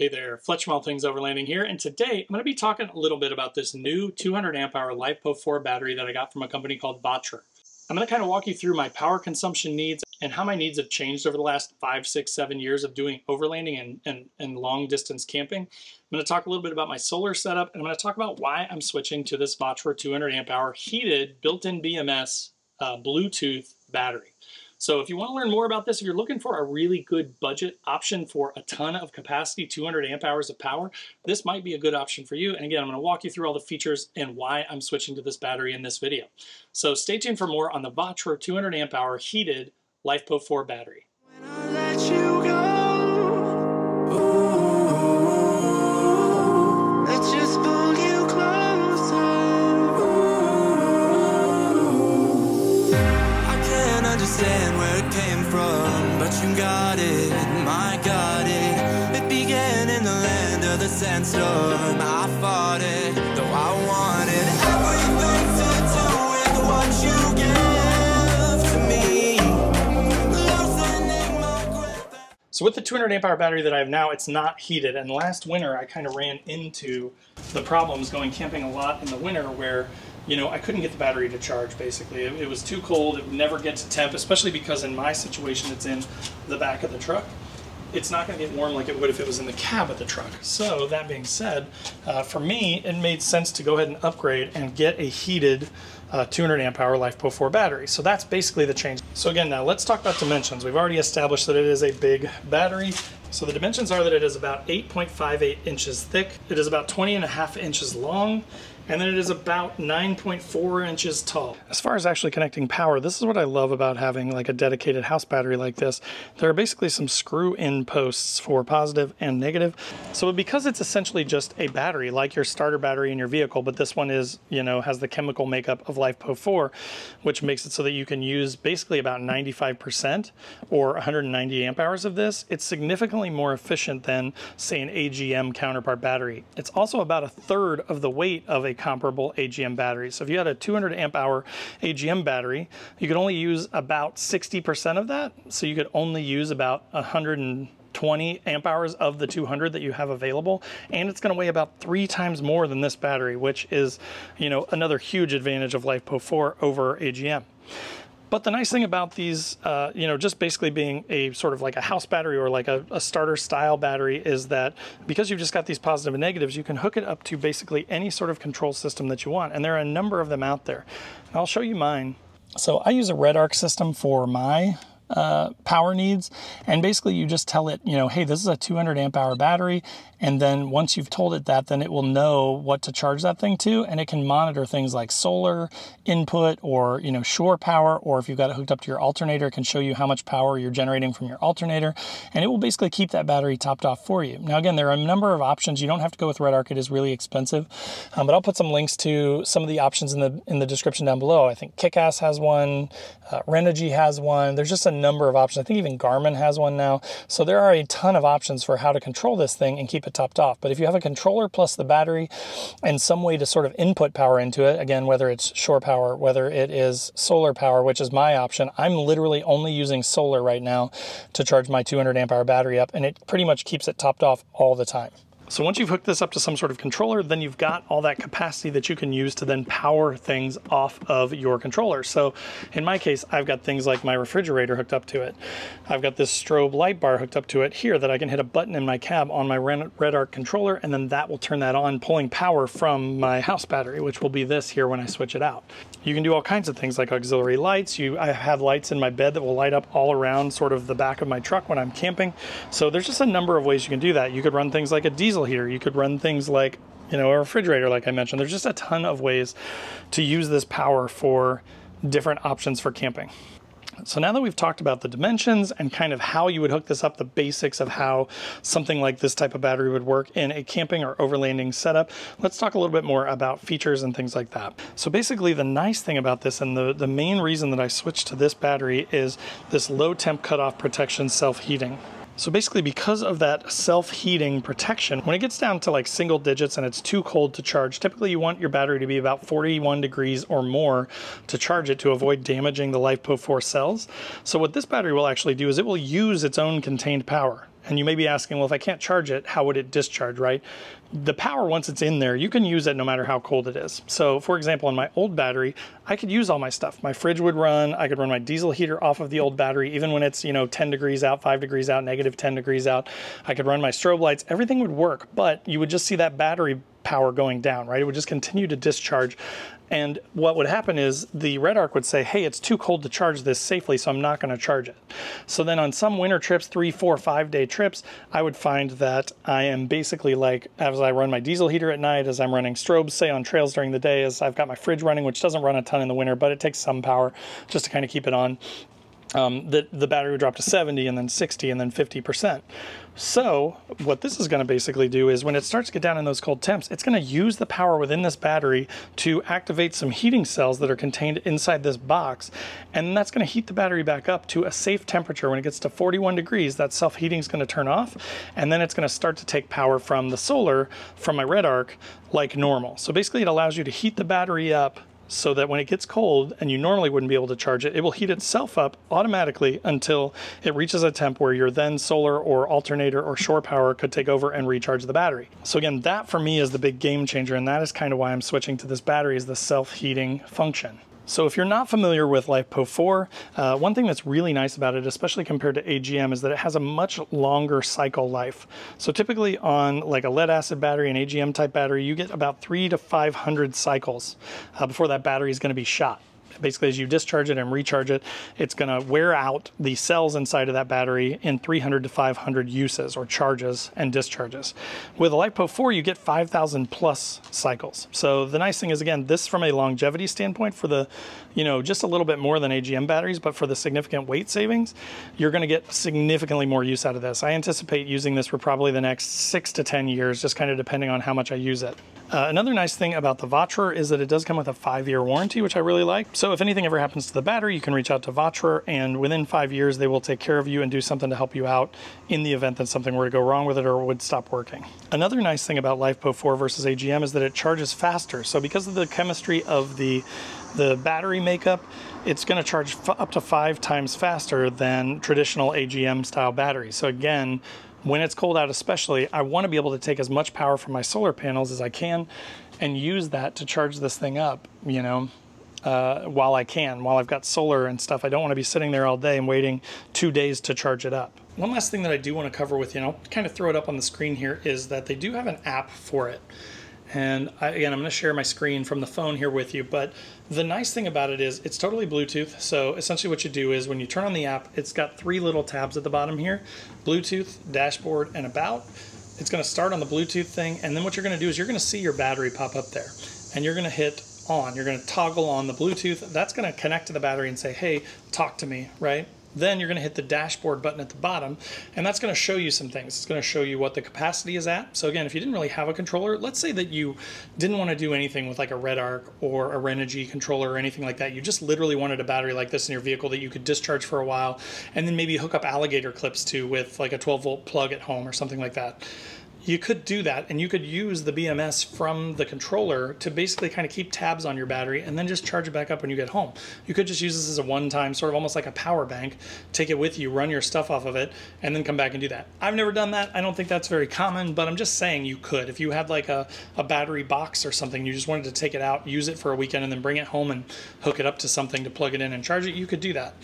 Hey there, Fletch from All Things Overlanding here, and today I'm going to be talking a little bit about this new 200 amp hour LiFePO 4 battery that I got from a company called Vatrer. I'm going to kind of walk you through my power consumption needs and how my needs have changed over the last five, six, seven years of doing overlanding and, and, and long distance camping. I'm going to talk a little bit about my solar setup, and I'm going to talk about why I'm switching to this Vatrer 200 amp hour heated built-in BMS uh, Bluetooth battery. So if you want to learn more about this, if you're looking for a really good budget option for a ton of capacity, 200 amp hours of power, this might be a good option for you. And again, I'm going to walk you through all the features and why I'm switching to this battery in this video. So stay tuned for more on the Vatrer 200 amp hour heated LiFePO 4 battery. So with the 200 amp hour battery that I have now, it's not heated. And last winter, I kind of ran into the problems going camping a lot in the winter where you know, I couldn't get the battery to charge basically. It, it, was too cold, it would never get to temp, especially because in my situation it's in the back of the truck. It's not going to get warm like it would if it was in the cab of the truck. So that being said, uh, for me it made sense to go ahead and upgrade and get a heated uh, 200 amp hour LiFePO 4 battery. So that's basically the change. So again, now let's talk about dimensions. We've already established that it is a big battery. So the dimensions are that it is about 8.58 inches thick. It is about 20 and a half inches long and then it is about 9.4 inches tall. As far as actually connecting power, this is what I love about having like a dedicated house battery like this. There are basically some screw-in posts for positive and negative. So because it's essentially just a battery, like your starter battery in your vehicle, but this one is, you know, has the chemical makeup of LiFePO 4, which makes it so that you can use basically about 95% or 190 amp hours of this. It's significantly more efficient than, say, an AGM counterpart battery. It's also about a third of the weight of a comparable AGM battery. So if you had a 200 amp hour AGM battery, you could only use about 60% of that. So you could only use about 120 amp hours of the 200 that you have available and it's going to weigh about three times more than this battery which is you know another huge advantage of LiFePO 4 over AGM. But the nice thing about these, uh, you know, just basically being a sort of like a house battery or like a, a, starter style battery is that because you've just got these positive and negatives, you can hook it up to basically any sort of control system that you want. And there are a number of them out there. And I'll show you mine. So I use a Redarc system for my uh, power needs. And basically you just tell it, you know, hey, this is a 200 amp hour battery. And then once you've told it that, then it will know what to charge that thing to. And it can monitor things like solar input or, you know, shore power, or if you've got it hooked up to your alternator, it can show you how much power you're generating from your alternator. And it will basically keep that battery topped off for you. Now, again, there are a number of options. You don't have to go with Redarc. It is really expensive. Um, but I'll put some links to some of the options in the, in the description down below. I think Kickass has one, uh, Renogy has one. There's just a number of options. I think even Garmin has one now. So there are a ton of options for how to control this thing and keep it topped off. But if you have a controller plus the battery and some way to sort of input power into it, again, whether it's shore power, whether it is solar power, which is my option, I'm literally only using solar right now to charge my 200 amp hour battery up and it pretty much keeps it topped off all the time. So once you've hooked this up to some sort of controller, then you've got all that capacity that you can use to then power things off of your controller. So in my case, I've got things like my refrigerator hooked up to it. I've got this strobe light bar hooked up to it here that I can hit a button in my cab on my Redarc controller, and then that will turn that on, pulling power from my house battery, which will be this here when I switch it out. You can do all kinds of things like auxiliary lights. You, I have lights in my bed that will light up all around sort of the back of my truck when I'm camping. So there's just a number of ways you can do that. You could run things like a diesel heater. You could run things like, you know, a refrigerator, like I mentioned. There's just a ton of ways to use this power for different options for camping. So now that we've talked about the dimensions and kind of how you would hook this up, the basics of how something like this type of battery would work in a camping or overlanding setup, let's talk a little bit more about features and things like that. So basically the nice thing about this and the, the main reason that I switched to this battery is this low temp cutoff protection self-heating. So basically because of that self-heating protection, when it gets down to like single digits and it's too cold to charge, typically you want your battery to be about 41 degrees or more to charge it to avoid damaging the LiFePO 4 cells. So what this battery will actually do is it will use its own contained power. And you may be asking, well, if I can't charge it, how would it discharge, right? The power, once it's in there, you can use it no matter how cold it is. So, for example, on my old battery, I could use all my stuff. My fridge would run, I could run my diesel heater off of the old battery, even when it's, you know, 10 degrees out, 5 degrees out, negative 10 degrees out. I could run my strobe lights, everything would work, but you would just see that battery power going down, right? It would just continue to discharge. And what would happen is the Redarc would say, hey, it's too cold to charge this safely, so I'm not going to charge it. So then on some winter trips, three, four, five day trips, I would find that I am basically like, as I run my diesel heater at night, as I'm running strobes, say on trails during the day, as I've got my fridge running, which doesn't run a ton in the winter, but it takes some power just to kind of keep it on um, the, the battery would drop to 70 and then 60 and then 50%. So what this is going to basically do is when it starts to get down in those cold temps, it's going to use the power within this battery to activate some heating cells that are contained inside this box. And that's going to heat the battery back up to a safe temperature. When it gets to 41 degrees, that self-heating is going to turn off. And then it's going to start to take power from the solar, from my Redarc like normal. So basically it allows you to heat the battery up so that when it gets cold and you normally wouldn't be able to charge it, it will heat itself up automatically until it reaches a temp where your then solar or alternator or shore power could take over and recharge the battery. So again, that for me is the big game changer and that is kind of why I'm switching to this battery is the self-heating function. So if you're not familiar with LiFePO 4, uh, one thing that's really nice about it, especially compared to AGM, is that it has a much longer cycle life. So typically on like a lead acid battery, an AGM type battery, you get about three to 500 cycles uh, before that battery is going to be shot basically as you discharge it and recharge it, it's going to wear out the cells inside of that battery in 300 to 500 uses or charges and discharges. With a LiFePO 4, you get 5,000 plus cycles. So the nice thing is, again, this from a longevity standpoint for the, you know, just a little bit more than AGM batteries, but for the significant weight savings, you're going to get significantly more use out of this. I anticipate using this for probably the next six to 10 years, just kind of depending on how much I use it. Uh, another nice thing about the Vatrer is that it does come with a five-year warranty, which I really like. So if anything ever happens to the battery, you can reach out to Vatrer, and within five years, they will take care of you and do something to help you out in the event that something were to go wrong with it or would stop working. Another nice thing about LiFePO 4 versus AGM is that it charges faster. So because of the chemistry of the the battery makeup, it's going to charge up to five times faster than traditional AGM style batteries. So again, when it's cold out especially, I want to be able to take as much power from my solar panels as I can and use that to charge this thing up, you know, uh, while I can, while I've got solar and stuff. I don't want to be sitting there all day and waiting two days to charge it up. One last thing that I do want to cover with you, and I'll kind of throw it up on the screen here, is that they do have an app for it. And I, again, I'm going to share my screen from the phone here with you. But the nice thing about it is it's totally Bluetooth. So essentially what you do is when you turn on the app, it's got three little tabs at the bottom here, Bluetooth, dashboard, and about. It's going to start on the Bluetooth thing. And then what you're going to do is you're going to see your battery pop up there. And you're going to hit on. You're going to toggle on the Bluetooth. That's going to connect to the battery and say, hey, talk to me, right? Then you're going to hit the dashboard button at the bottom, and that's going to show you some things. It's going to show you what the capacity is at. So again, if you didn't really have a controller, let's say that you didn't want to do anything with like a Redarc or a Renogy controller or anything like that. You just literally wanted a battery like this in your vehicle that you could discharge for a while, and then maybe hook up alligator clips to with like a 12 volt plug at home or something like that you could do that and you could use the BMS from the controller to basically kind of keep tabs on your battery and then just charge it back up when you get home. You could just use this as a one-time sort of almost like a power bank, take it with you, run your stuff off of it, and then come back and do that. I've never done that. I don't think that's very common, but I'm just saying you could. If you had like a, a battery box or something, you just wanted to take it out, use it for a weekend, and then bring it home and hook it up to something to plug it in and charge it, you could do that.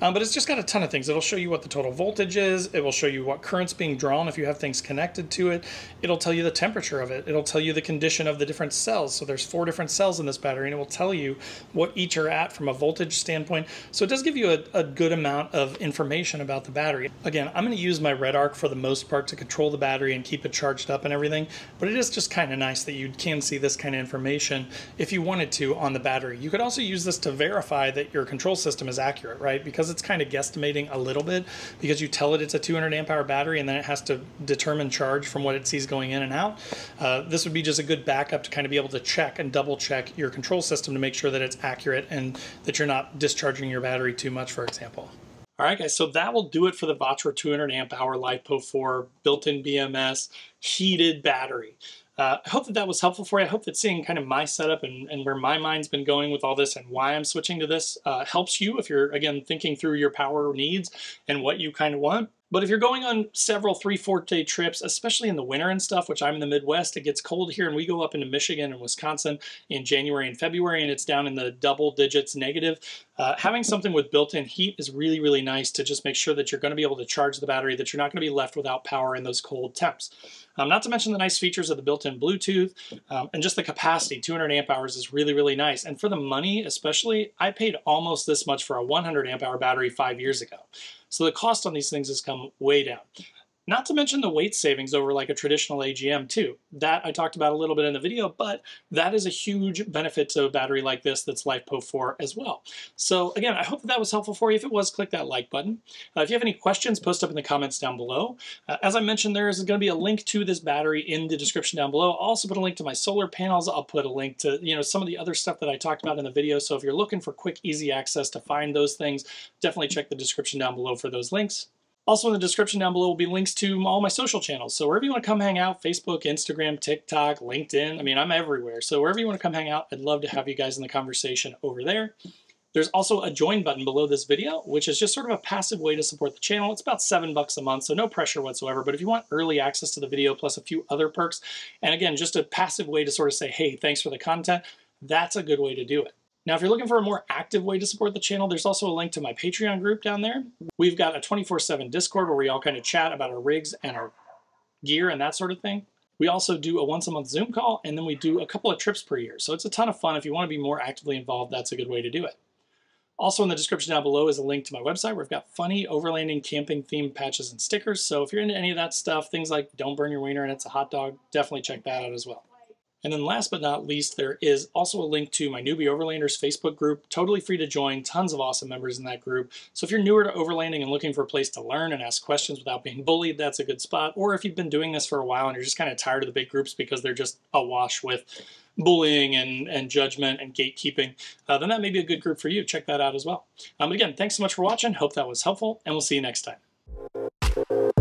Um, but it's just got a ton of things. It'll show you what the total voltage is. It will show you what current's being drawn if you have things connected to it. It'll tell you the temperature of it. It'll tell you the condition of the different cells. So there's four different cells in this battery and it will tell you what each are at from a voltage standpoint. So it does give you a, a good amount of information about the battery. Again, I'm going to use my Redarc for the most part to control the battery and keep it charged up and everything. But it is just kind of nice that you can see this kind of information if you wanted to on the battery. You could also use this to verify that your control system is accurate, right? Because it's kind of guesstimating a little bit because you tell it it's a 200 amp hour battery and then it has to determine charge from what it sees going in and out. Uh, this would be just a good backup to kind of be able to check and double check your control system to make sure that it's accurate and that you're not discharging your battery too much, for example. All right, guys, so that will do it for the Vatrer 200 amp hour LiFePO4 built-in BMS heated battery. Uh, I hope that that was helpful for you. I hope that seeing kind of my setup and, and where my mind's been going with all this and why I'm switching to this uh, helps you if you're, again, thinking through your power needs and what you kind of want. But if you're going on several three, four day trips, especially in the winter and stuff, which I'm in the Midwest, it gets cold here and we go up into Michigan and Wisconsin in January and February and it's down in the double digits negative. Uh, having something with built-in heat is really, really nice to just make sure that you're going to be able to charge the battery, that you're not going to be left without power in those cold temps. Um, not to mention the nice features of the built-in Bluetooth um, and just the capacity, 200 amp hours is really, really nice. And for the money, especially, I paid almost this much for a 100 amp hour battery five years ago. So the cost on these things has come way down. Not to mention the weight savings over like a traditional AGM too. That I talked about a little bit in the video, but that is a huge benefit to a battery like this that's LiFePO 4 as well. So again, I hope that, that was helpful for you. If it was, click that like button. Uh, if you have any questions, post up in the comments down below. Uh, as I mentioned, there is going to be a link to this battery in the description down below. I'll also put a link to my solar panels. I'll put a link to you know some of the other stuff that I talked about in the video. So if you're looking for quick, easy access to find those things, definitely check the description down below for those links. Also in the description down below will be links to all my social channels. So wherever you want to come hang out, Facebook, Instagram, TikTok, LinkedIn, I mean, I'm everywhere. So wherever you want to come hang out, I'd love to have you guys in the conversation over there. There's also a join button below this video, which is just sort of a passive way to support the channel. It's about seven bucks a month, so no pressure whatsoever. But if you want early access to the video plus a few other perks, and again, just a passive way to sort of say, hey, thanks for the content, that's a good way to do it. Now, if you're looking for a more active way to support the channel, there's also a link to my Patreon group down there. We've got a 24-7 Discord where we all kind of chat about our rigs and our gear and that sort of thing. We also do a once a month Zoom call, and then we do a couple of trips per year. So it's a ton of fun. If you want to be more actively involved, that's a good way to do it. Also in the description down below is a link to my website where I've got funny overlanding camping themed patches and stickers. So if you're into any of that stuff, things like don't burn your wiener and it's a hot dog, definitely check that out as well. And then last but not least, there is also a link to my Newbie Overlanders Facebook group, totally free to join, tons of awesome members in that group. So if you're newer to overlanding and looking for a place to learn and ask questions without being bullied, that's a good spot. Or if you've been doing this for a while and you're just kind of tired of the big groups because they're just awash with bullying and, and judgment and gatekeeping, uh, then that may be a good group for you. Check that out as well. Um, again, thanks so much for watching. Hope that was helpful, and we'll see you next time.